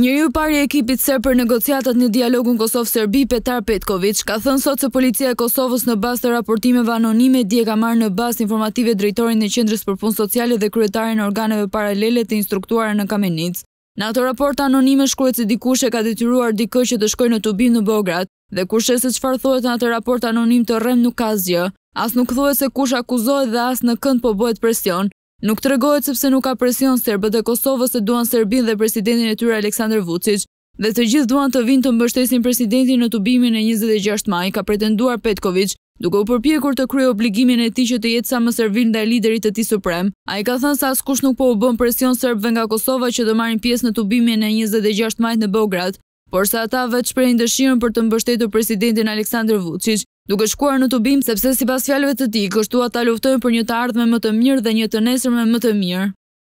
Njeriu i parë i ekipit serb për negociatat në dialogun Kosovë-Serbi, Petar Petkoviq, ka thënë sot se Policia e Kosovës në bazë të raportimeve anonime dje ka marrë në bazë informative drejtorin e Qendrës për Punë Sociale dhe kryetarin e organeve paralele të instruktuara në Kamenicë. Në atë raport anonim shkruhet se dikush e ka detyruar dikë që të shkojë në tubim në Beograd dhe kur sheh se çfarë thuhet në atë raport anonim të rremë nuk ka asgjë. As nuk thuhet se kush akuzohet dhe as në kënd po bëhet presion. Nuk tregohet sepse nuk ka presion, serbët e Kosovës e duan Serbinë dhe presidentin e tyre Aleksandër Vuçiç dhe të gjithë duan të vijnë të mbështesin presidentin në tubimin e njëzet e gjashtë majit, ka pretenduar Petkoviq, duke u përpjekur të kryejë obligimin e tij që të jetë sa më servil ndaj liderit të tij suprem. Ai ka thënë se askush nuk po u bën presion serbëve nga Kosova që të marrin pjesë në tubimin e njëzet e gjashtë majit në Beograd, por se ata vetë shprehin dëshirën për të mbështetur presidentin Aleksandër Vuçiq, duke shkuar në tubim sepse sipas fjalëve të tij, kështu ata luftojnë për një të ardhme më të mirë dhe një të nesërme më të mirë.